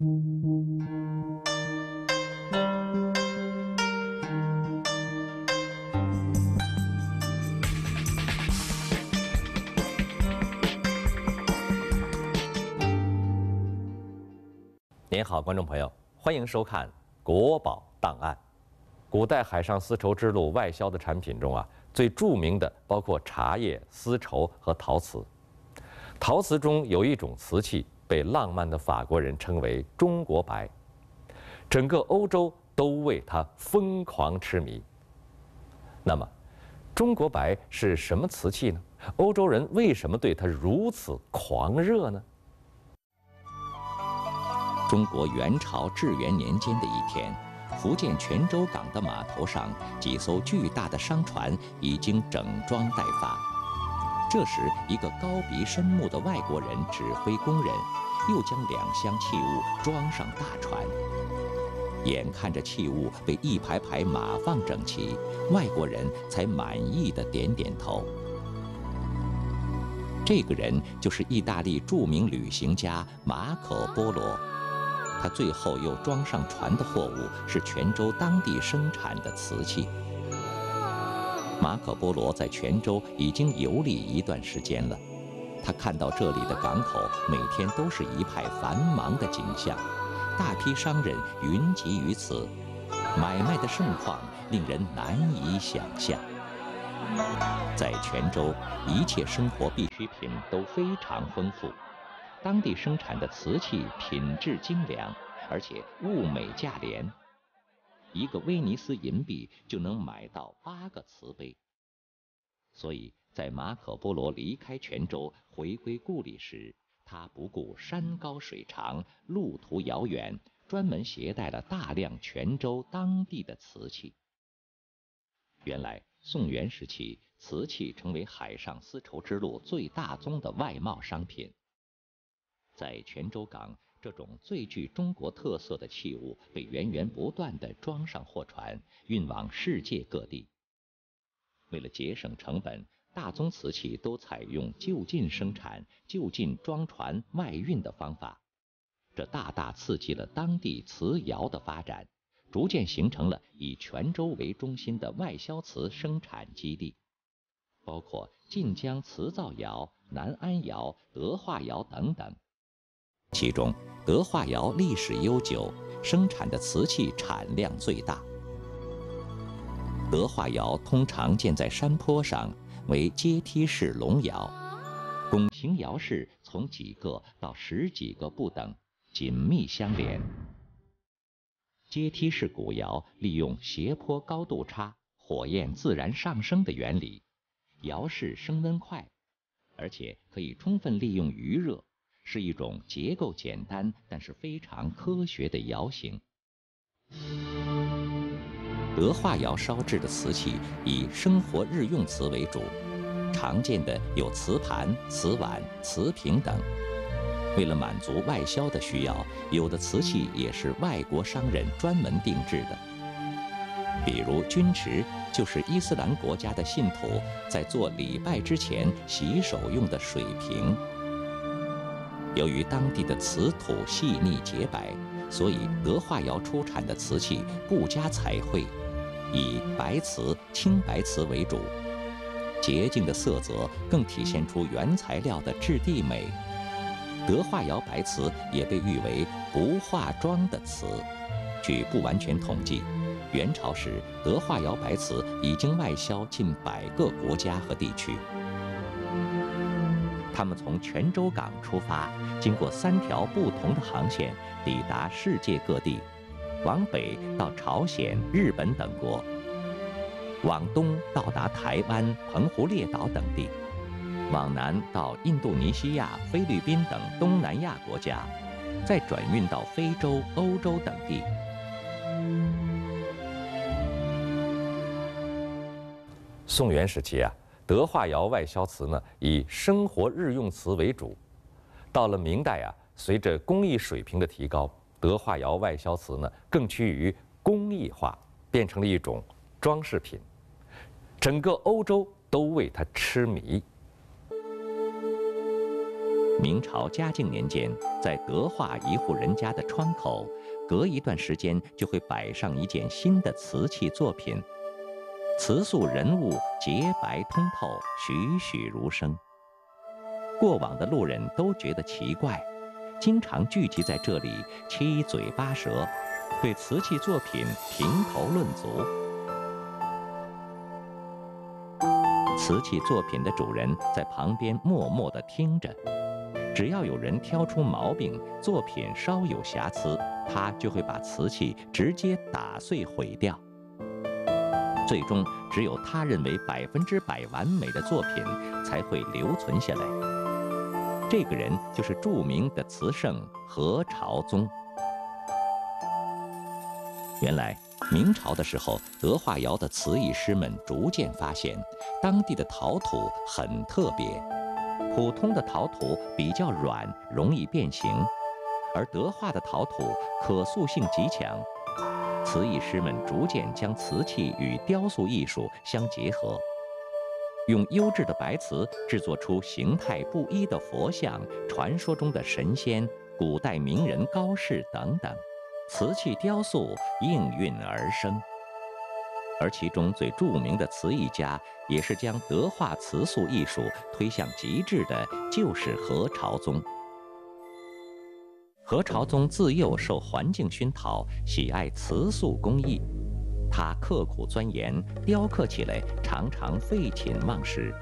您好，观众朋友，欢迎收看《国宝档案》。古代海上丝绸之路外销的产品中啊，最著名的包括茶叶、丝绸和陶瓷。陶瓷中有一种瓷器被浪漫的法国人称为“中国白”，整个欧洲都为它疯狂痴迷。那么，中国白是什么瓷器呢？欧洲人为什么对它如此狂热呢？中国元朝至元年间的一天，福建泉州港的码头上，几艘巨大的商船已经整装待发。这时，一个高鼻深目的外国人指挥工人，又将两箱器物装上大船。眼看着器物被一排排码放整齐，外国人才满意的点点头。这个人就是意大利著名旅行家马可·波罗。他最后又装上船的货物是泉州当地生产的瓷器。马可·波罗在泉州已经游历一段时间了，他看到这里的港口每天都是一派繁忙的景象，大批商人云集于此，买卖的盛况令人难以想象。在泉州，一切生活必需品都非常丰富。当地生产的瓷器品质精良，而且物美价廉，一个威尼斯银币就能买到八个瓷杯。所以在马可·波罗离开泉州回归故里时，他不顾山高水长、路途遥远，专门携带了大量泉州当地的瓷器。原来宋元时期，瓷器成为海上丝绸之路最大宗的外贸商品。在泉州港，这种最具中国特色的器物被源源不断地装上货船，运往世界各地。为了节省成本，大宗瓷器都采用就近生产、就近装船外运的方法，这大大刺激了当地瓷窑的发展，逐渐形成了以泉州为中心的外销瓷生产基地，包括晋江瓷造窑、南安窑、德化窑等等。其中，德化窑历史悠久，生产的瓷器产量最大。德化窑通常建在山坡上，为阶梯式龙窑，拱形窑室从几个到十几个不等，紧密相连。阶梯式古窑利用斜坡高度差、火焰自然上升的原理，窑室升温快，而且可以充分利用余热。是一种结构简单但是非常科学的窑型。德化窑烧制的瓷器以生活日用瓷为主，常见的有瓷盘、瓷碗、瓷瓶等。为了满足外销的需要，有的瓷器也是外国商人专门定制的。比如钧池，就是伊斯兰国家的信徒在做礼拜之前洗手用的水瓶。由于当地的瓷土细腻洁白，所以德化窑出产的瓷器不加彩绘，以白瓷、青白瓷为主。洁净的色泽更体现出原材料的质地美。德化窑白瓷也被誉为不化妆的瓷。据不完全统计，元朝时德化窑白瓷已经外销近百个国家和地区。他们从泉州港出发，经过三条不同的航线，抵达世界各地，往北到朝鲜、日本等国，往东到达台湾、澎湖列岛等地，往南到印度尼西亚、菲律宾等东南亚国家，再转运到非洲、欧洲等地。宋元时期啊。德化窑外销瓷呢，以生活日用瓷为主。到了明代啊，随着工艺水平的提高，德化窑外销瓷呢更趋于工艺化，变成了一种装饰品。整个欧洲都为它痴迷。明朝嘉靖年间，在德化一户人家的窗口，隔一段时间就会摆上一件新的瓷器作品，瓷塑人物洁白通透，栩栩如生。过往的路人都觉得奇怪，经常聚集在这里，七嘴八舌，对瓷器作品评头论足。瓷器作品的主人在旁边默默地听着。只要有人挑出毛病，作品稍有瑕疵，他就会把瓷器直接打碎毁掉。最终，只有他认为百分之百完美的作品才会留存下来。这个人就是著名的瓷圣何朝宗。原来，明朝的时候，德化窑的瓷艺师们逐渐发现，当地的陶土很特别。普通的陶土比较软，容易变形，而德化的陶土可塑性极强。瓷艺师们逐渐将瓷器与雕塑艺术相结合，用优质的白瓷制作出形态不一的佛像、传说中的神仙、古代名人高士等等，瓷器雕塑应运而生。而其中最著名的瓷艺家，也是将德化瓷塑艺术推向极致的，就是何朝宗。何朝宗自幼受环境熏陶，喜爱瓷塑工艺，他刻苦钻研，雕刻起来常常废寝忘食。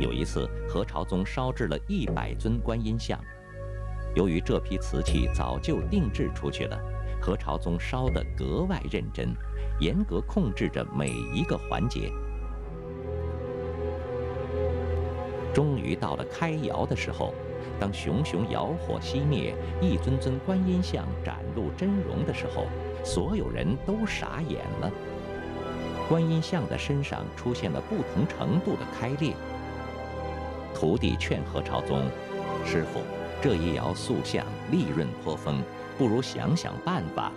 有一次，何朝宗烧制了一百尊观音像，由于这批瓷器早就定制出去了，何朝宗烧得格外认真。严格控制着每一个环节。终于到了开窑的时候，当熊熊窑火熄灭，一尊尊观音像展露真容的时候，所有人都傻眼了。观音像的身上出现了不同程度的开裂。徒弟劝何朝宗：“师傅，这一窑塑像利润颇丰，不如想想办法。”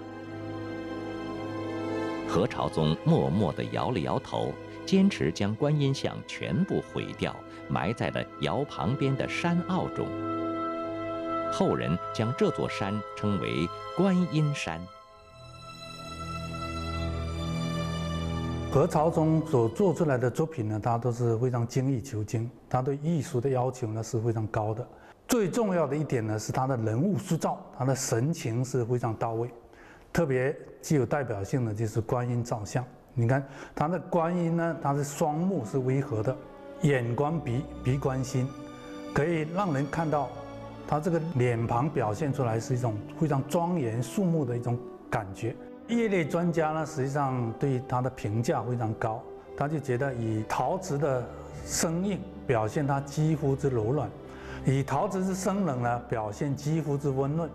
何朝宗默默地摇了摇头，坚持将观音像全部毁掉，埋在了窑旁边的山坳中。后人将这座山称为观音山。何朝宗所做出来的作品呢，他都是非常精益求精，他对艺术的要求呢是非常高的。最重要的一点呢，是他的人物塑造，他的神情是非常到位。特别具有代表性的就是观音造像。你看，他的观音呢，它的双目是微合的，眼观鼻，鼻观心，可以让人看到他这个脸庞表现出来是一种非常庄严肃穆的一种感觉。业内专家呢，实际上对它的评价非常高，他就觉得以陶瓷的生硬表现它肌肤之柔软，以陶瓷之生冷呢表现肌肤之温润。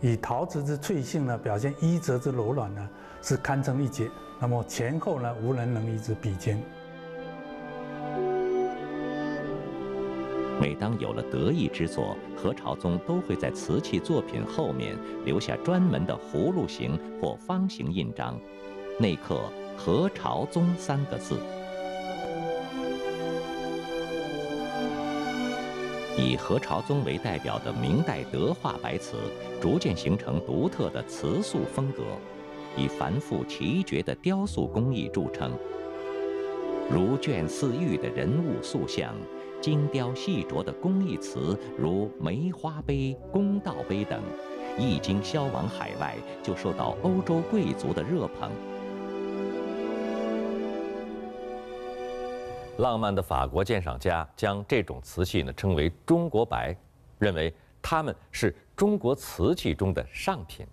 以陶瓷之脆性呢，表现衣褶之柔软呢，是堪称一绝。那么前后呢，无人能与之比肩。每当有了得意之作，何朝宗都会在瓷器作品后面留下专门的葫芦形或方形印章，内刻“何朝宗”三个字。以何朝宗为代表的明代德化白瓷，逐渐形成独特的瓷塑风格，以繁复奇绝的雕塑工艺著称。如卷似玉的人物塑像，精雕细琢的工艺瓷，如梅花杯、公道杯等，一经销往海外，就受到欧洲贵族的热捧。浪漫的法国鉴赏家将这种瓷器呢称为“中国白”，认为它们是中国瓷器中的上品。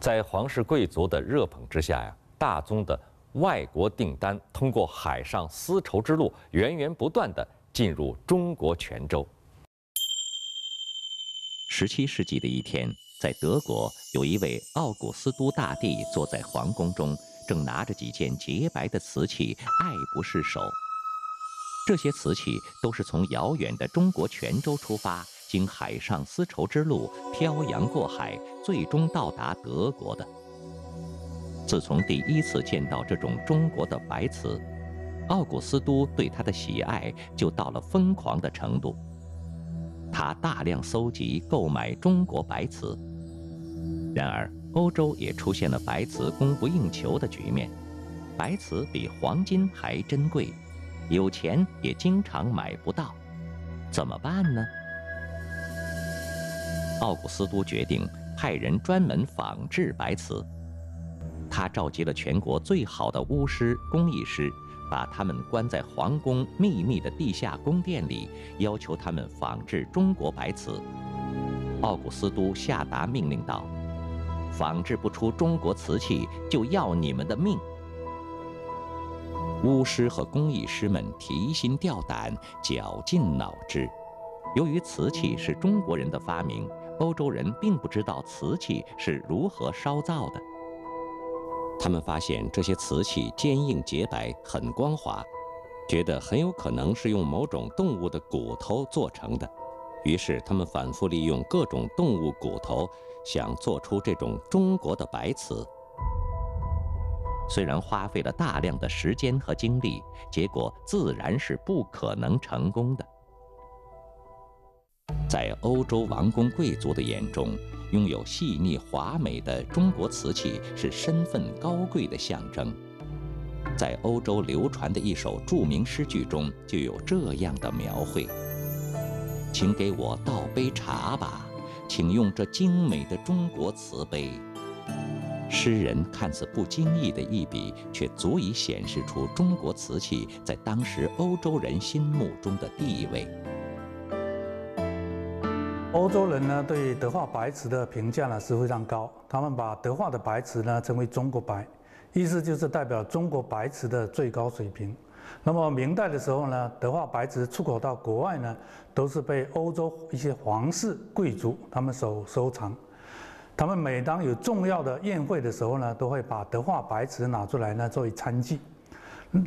在皇室贵族的热捧之下呀，大宗的外国订单通过海上丝绸之路源源不断的进入中国泉州。十七世纪的一天，在德国有一位奥古斯都大帝坐在皇宫中。正拿着几件洁白的瓷器，爱不释手。这些瓷器都是从遥远的中国泉州出发，经海上丝绸之路漂洋过海，最终到达德国的。自从第一次见到这种中国的白瓷，奥古斯都对它的喜爱就到了疯狂的程度。他大量搜集、购买中国白瓷。然而，欧洲也出现了白瓷供不应求的局面，白瓷比黄金还珍贵，有钱也经常买不到，怎么办呢？奥古斯都决定派人专门仿制白瓷。他召集了全国最好的巫师、工艺师，把他们关在皇宫秘密的地下宫殿里，要求他们仿制中国白瓷。奥古斯都下达命令道。仿制不出中国瓷器，就要你们的命！巫师和工艺师们提心吊胆，绞尽脑汁。由于瓷器是中国人的发明，欧洲人并不知道瓷器是如何烧造的。他们发现这些瓷器坚硬洁白，很光滑，觉得很有可能是用某种动物的骨头做成的。于是，他们反复利用各种动物骨头。想做出这种中国的白瓷，虽然花费了大量的时间和精力，结果自然是不可能成功的。在欧洲王公贵族的眼中，拥有细腻华美的中国瓷器是身份高贵的象征。在欧洲流传的一首著名诗句中就有这样的描绘：“请给我倒杯茶吧。”请用这精美的中国瓷杯。诗人看似不经意的一笔，却足以显示出中国瓷器在当时欧洲人心目中的地位。欧洲人呢，对德化白瓷的评价呢是非常高，他们把德化的白瓷呢称为中国白，意思就是代表中国白瓷的最高水平。那么明代的时候呢，德化白瓷出口到国外呢，都是被欧洲一些皇室贵族他们所收藏。他们每当有重要的宴会的时候呢，都会把德化白瓷拿出来呢作为餐具。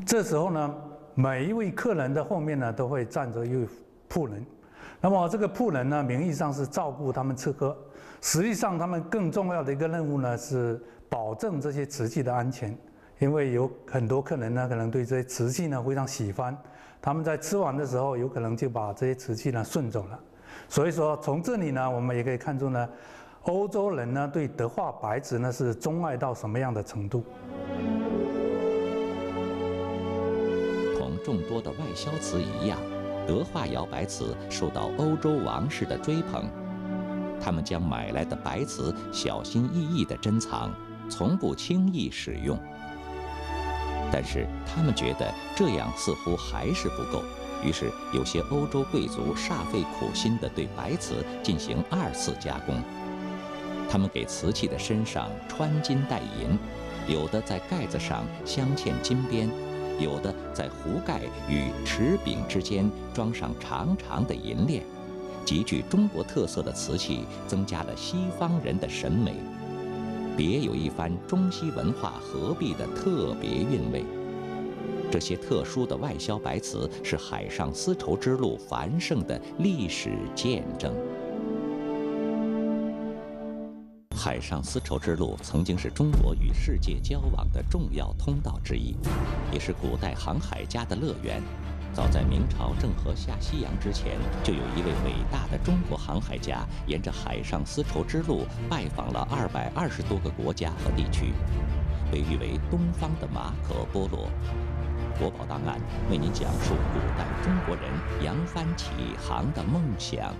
这时候呢，每一位客人的后面呢都会站着一位仆人。那么这个仆人呢，名义上是照顾他们吃喝，实际上他们更重要的一个任务呢是保证这些瓷器的安全。因为有很多客人呢，可能对这些瓷器呢非常喜欢，他们在吃完的时候，有可能就把这些瓷器呢顺走了。所以说，从这里呢，我们也可以看出呢，欧洲人呢对德化白瓷呢是钟爱到什么样的程度。同众多的外销瓷一样，德化窑白瓷受到欧洲王室的追捧，他们将买来的白瓷小心翼翼地珍藏，从不轻易使用。但是他们觉得这样似乎还是不够，于是有些欧洲贵族煞费苦心地对白瓷进行二次加工。他们给瓷器的身上穿金戴银，有的在盖子上镶嵌金边，有的在壶盖与齿柄之间装上长长的银链。极具中国特色的瓷器增加了西方人的审美。别有一番中西文化合璧的特别韵味。这些特殊的外销白瓷是海上丝绸之路繁盛的历史见证。海上丝绸之路曾经是中国与世界交往的重要通道之一，也是古代航海家的乐园。早在明朝郑和下西洋之前，就有一位伟大的中国航海家，沿着海上丝绸之路拜访了二百二十多个国家和地区，被誉为“东方的马可·波罗”。国宝档案为您讲述古代中国人扬帆起航的梦想。